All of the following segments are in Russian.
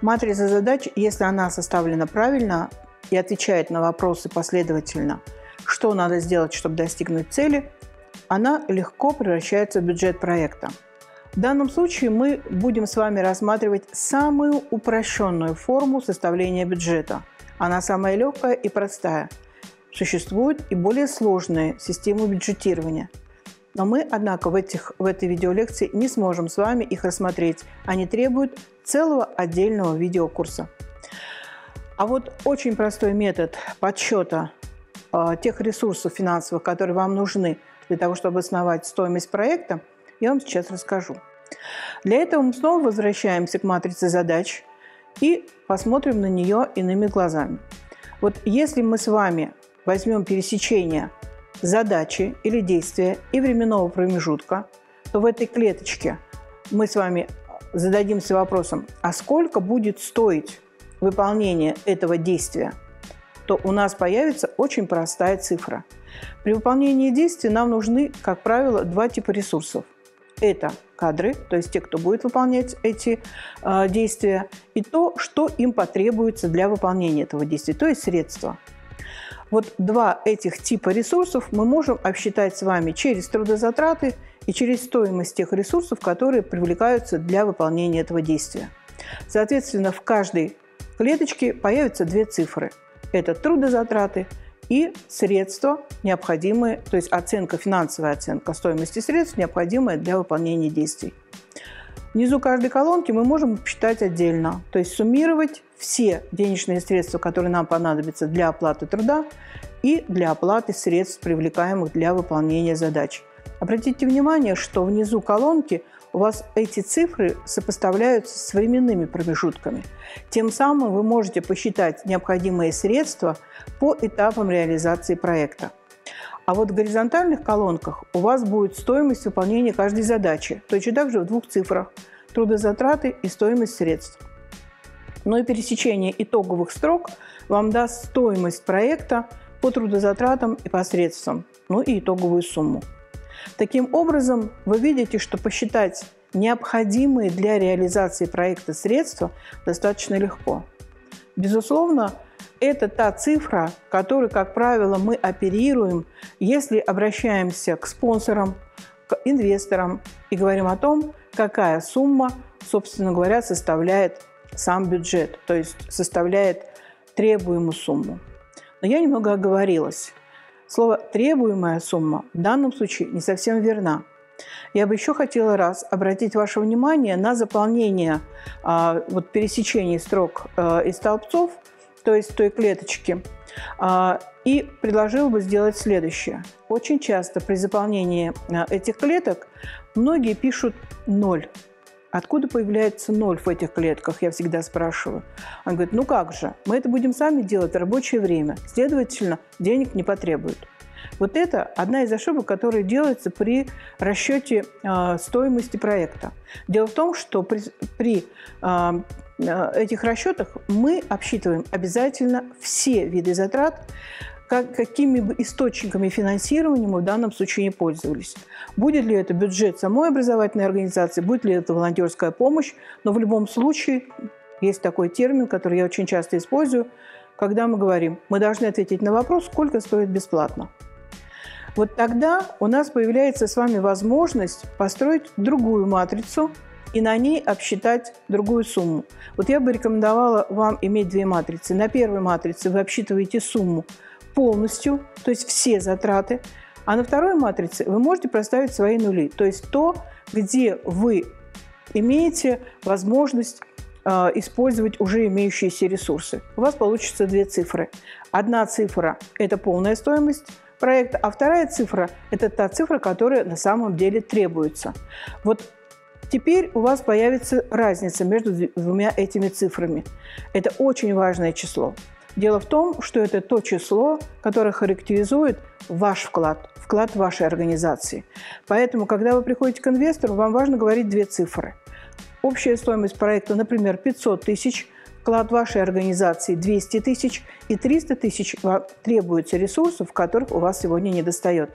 Матрица задач, если она составлена правильно и отвечает на вопросы последовательно, что надо сделать, чтобы достигнуть цели, она легко превращается в бюджет проекта. В данном случае мы будем с вами рассматривать самую упрощенную форму составления бюджета. Она самая легкая и простая. Существуют и более сложные системы бюджетирования. Но мы, однако, в, этих, в этой видеолекции не сможем с вами их рассмотреть. Они требуют целого отдельного видеокурса. А вот очень простой метод подсчета э, тех ресурсов финансовых, которые вам нужны для того, чтобы основать стоимость проекта, я вам сейчас расскажу. Для этого мы снова возвращаемся к матрице задач и посмотрим на нее иными глазами. Вот если мы с вами возьмем пересечение задачи или действия и временного промежутка, то в этой клеточке мы с вами зададимся вопросом, а сколько будет стоить выполнение этого действия, то у нас появится очень простая цифра. При выполнении действия нам нужны, как правило, два типа ресурсов. Это кадры, то есть те, кто будет выполнять эти э, действия, и то, что им потребуется для выполнения этого действия, то есть средства. Вот два этих типа ресурсов мы можем обсчитать с вами через трудозатраты и через стоимость тех ресурсов, которые привлекаются для выполнения этого действия. Соответственно, в каждой клеточке появятся две цифры. Это трудозатраты и средства, необходимые, то есть оценка, финансовая оценка стоимости средств, необходимая для выполнения действий. Внизу каждой колонки мы можем посчитать отдельно, то есть суммировать все денежные средства, которые нам понадобятся для оплаты труда и для оплаты средств, привлекаемых для выполнения задач. Обратите внимание, что внизу колонки у вас эти цифры сопоставляются с временными промежутками. Тем самым вы можете посчитать необходимые средства по этапам реализации проекта. А вот в горизонтальных колонках у вас будет стоимость выполнения каждой задачи, точно так же в двух цифрах – трудозатраты и стоимость средств. Но и пересечение итоговых строк вам даст стоимость проекта по трудозатратам и посредствам, ну и итоговую сумму. Таким образом, вы видите, что посчитать необходимые для реализации проекта средства достаточно легко. Безусловно, это та цифра, которой, как правило, мы оперируем, если обращаемся к спонсорам, к инвесторам и говорим о том, какая сумма, собственно говоря, составляет сам бюджет, то есть составляет требуемую сумму. Но я немного оговорилась. Слово «требуемая сумма» в данном случае не совсем верна. Я бы еще хотела раз обратить ваше внимание на заполнение а, вот, пересечений строк а, и столбцов, то есть той клеточки, а, и предложила бы сделать следующее. Очень часто при заполнении а, этих клеток многие пишут ноль. Откуда появляется ноль в этих клетках, я всегда спрашиваю. Он говорит, ну как же, мы это будем сами делать в рабочее время, следовательно, денег не потребуют. Вот это одна из ошибок, которая делается при расчете э, стоимости проекта. Дело в том, что при, при э, этих расчетах мы обсчитываем обязательно все виды затрат, как, какими бы источниками финансирования мы в данном случае не пользовались. Будет ли это бюджет самой образовательной организации, будет ли это волонтерская помощь, но в любом случае есть такой термин, который я очень часто использую, когда мы говорим, мы должны ответить на вопрос, сколько стоит бесплатно. Вот тогда у нас появляется с вами возможность построить другую матрицу и на ней обсчитать другую сумму. Вот я бы рекомендовала вам иметь две матрицы. На первой матрице вы обсчитываете сумму полностью, то есть все затраты. А на второй матрице вы можете проставить свои нули, то есть то, где вы имеете возможность э, использовать уже имеющиеся ресурсы. У вас получится две цифры. Одна цифра – это полная стоимость проекта, а вторая цифра – это та цифра, которая на самом деле требуется. Вот Теперь у вас появится разница между двумя этими цифрами. Это очень важное число. Дело в том, что это то число, которое характеризует ваш вклад, вклад вашей организации. Поэтому, когда вы приходите к инвестору, вам важно говорить две цифры. Общая стоимость проекта, например, 500 тысяч, вклад вашей организации 200 тысяч и 300 тысяч требуется ресурсов, которых у вас сегодня не достает.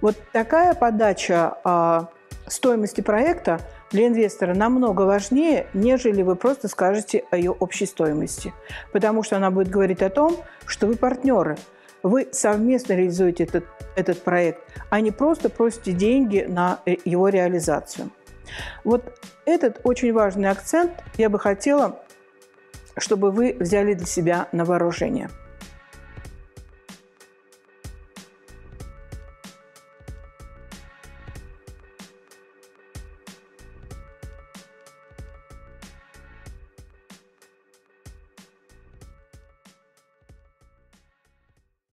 Вот такая подача а, стоимости проекта для инвестора намного важнее, нежели вы просто скажете о ее общей стоимости. Потому что она будет говорить о том, что вы партнеры, вы совместно реализуете этот, этот проект, а не просто просите деньги на э, его реализацию. Вот этот очень важный акцент я бы хотела, чтобы вы взяли для себя на вооружение –